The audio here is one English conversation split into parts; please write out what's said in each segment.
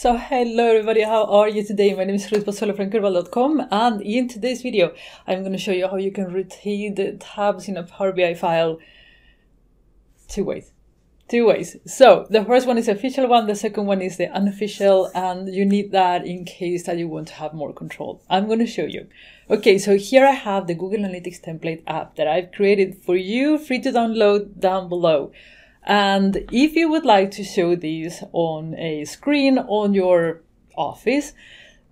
So hello everybody, how are you today? My name is Ruth Pozuelo from Curbal.com and in today's video I'm going to show you how you can rotate the tabs in a Power BI file two ways. Two ways. So the first one is the official one, the second one is the unofficial and you need that in case that you want to have more control. I'm going to show you. Okay, so here I have the Google Analytics template app that I've created for you, free to download down below. And if you would like to show these on a screen on your office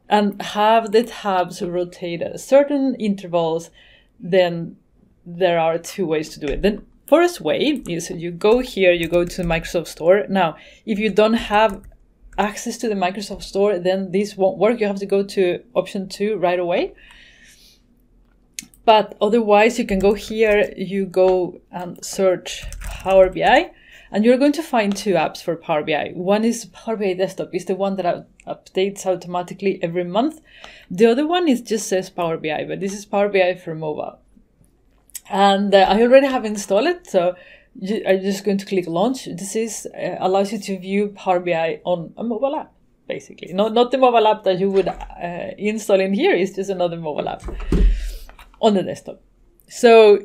and have the tabs rotate at certain intervals, then there are two ways to do it. The first way is you go here, you go to Microsoft Store. Now, if you don't have access to the Microsoft Store, then this won't work. You have to go to option two right away. But otherwise, you can go here, you go and search Power BI and you're going to find two apps for Power BI. One is Power BI Desktop, is the one that updates automatically every month. The other one is just says Power BI, but this is Power BI for mobile. And uh, I already have installed it, so I'm just going to click launch. This is uh, allows you to view Power BI on a mobile app, basically. Not not the mobile app that you would uh, install in here. It's just another mobile app on the desktop. So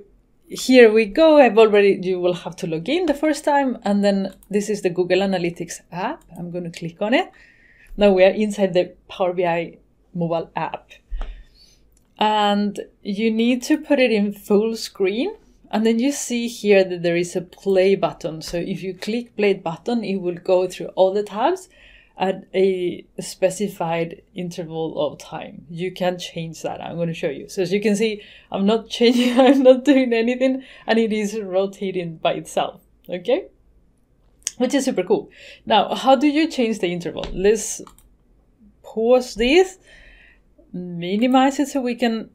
here we go. I've already, you will have to log in the first time. And then this is the Google Analytics app. I'm going to click on it. Now we are inside the Power BI mobile app. And you need to put it in full screen. And then you see here that there is a play button. So if you click play button, it will go through all the tabs at a specified interval of time. You can change that. I'm going to show you. So as you can see, I'm not changing, I'm not doing anything, and it is rotating by itself. Okay? Which is super cool. Now, how do you change the interval? Let's pause this, minimize it so we can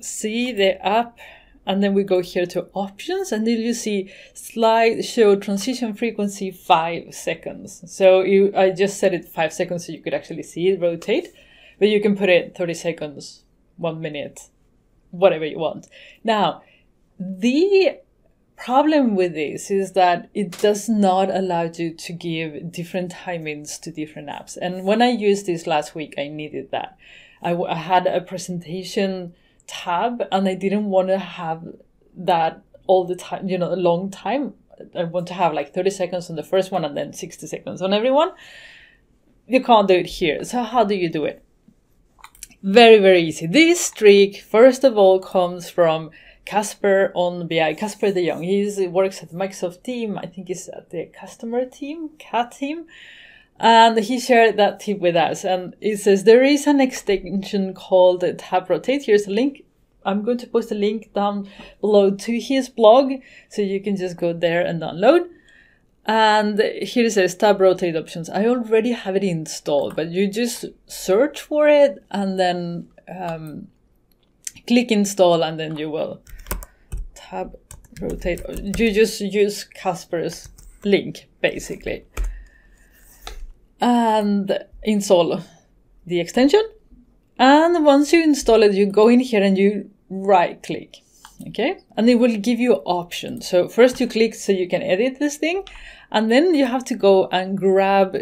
see the app and then we go here to options and then you see slide show transition frequency five seconds. So you, I just set it five seconds so you could actually see it rotate, but you can put it 30 seconds, one minute, whatever you want. Now, the problem with this is that it does not allow you to give different timings to different apps. And when I used this last week, I needed that. I, I had a presentation tab and I didn't want to have that all the time, you know, a long time. I want to have like 30 seconds on the first one and then 60 seconds on everyone. You can't do it here. So how do you do it? Very, very easy. This trick, first of all, comes from Kasper on BI, Kasper de Jong. He works at Microsoft team. I think he's at the customer team, CAT team. And he shared that tip with us. And it says there is an extension called Tab Rotate. Here's a link. I'm going to post a link down below to his blog. So you can just go there and download. And here it says tab rotate options. I already have it installed, but you just search for it and then um, click install and then you will tab rotate. You just use Kasper's link basically and install the extension. And once you install it, you go in here and you right click. Okay. And it will give you options. So first you click so you can edit this thing. And then you have to go and grab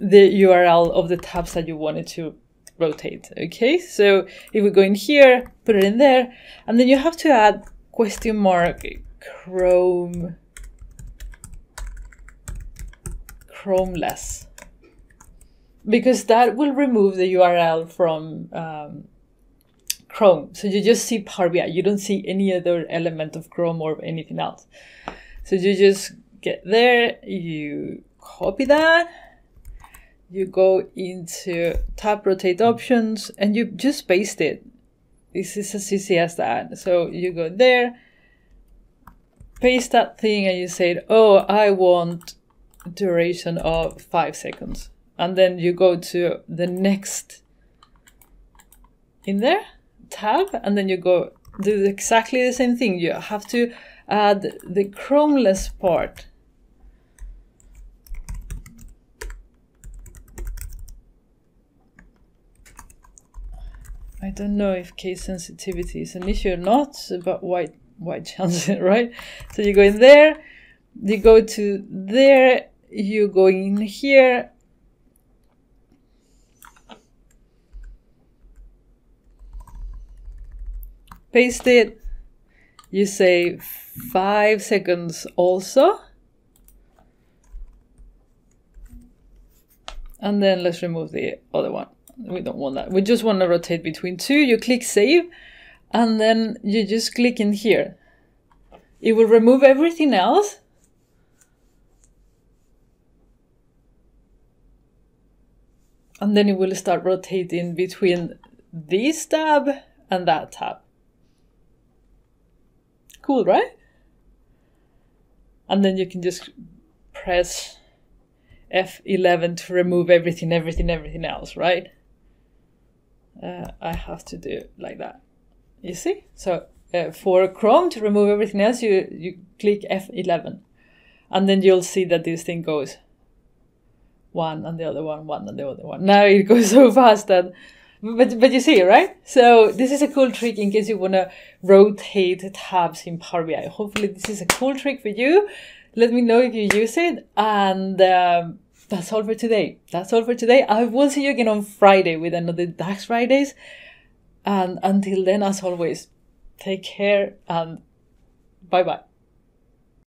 the URL of the tabs that you wanted to rotate. Okay. So if we go in here, put it in there, and then you have to add question mark Chrome Chromeless because that will remove the URL from um, Chrome. So you just see Power BI. You don't see any other element of Chrome or anything else. So you just get there, you copy that, you go into tab rotate options and you just paste it. This is as easy as that. So you go there, paste that thing and you say, oh, I want duration of five seconds and then you go to the next in there tab and then you go do exactly the same thing you have to add the chromeless part I don't know if case sensitivity is an issue or not, but white white chance, right? So you go in there, you go to there, you go in here, paste it. You say five seconds also. And then let's remove the other one. We don't want that. We just want to rotate between two. You click save and then you just click in here. It will remove everything else. And then it will start rotating between this tab and that tab. Cool, right? And then you can just press F11 to remove everything, everything, everything else, right? Uh, I have to do like that. You see? So uh, for Chrome to remove everything else, you, you click F11. And then you'll see that this thing goes one and the other one, one and the other one. Now it goes so fast that, but, but you see, right? So this is a cool trick in case you want to rotate tabs in Power BI. Hopefully this is a cool trick for you. Let me know if you use it. And um, that's all for today. That's all for today. I will see you again on Friday with another DAX Fridays. And until then, as always, take care and bye bye.